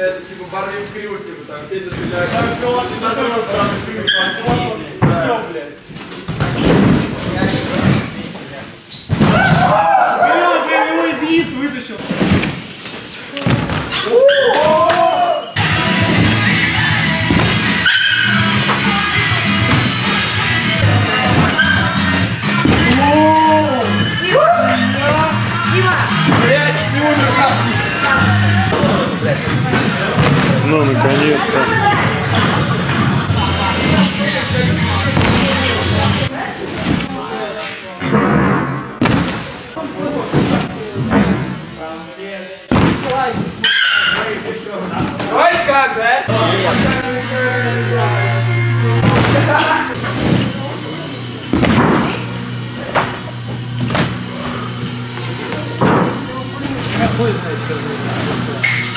это, типа, барри в криво, типа, там, где ты. Ну, наконец-то. Давай как, да? Самое время